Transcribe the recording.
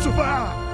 survive.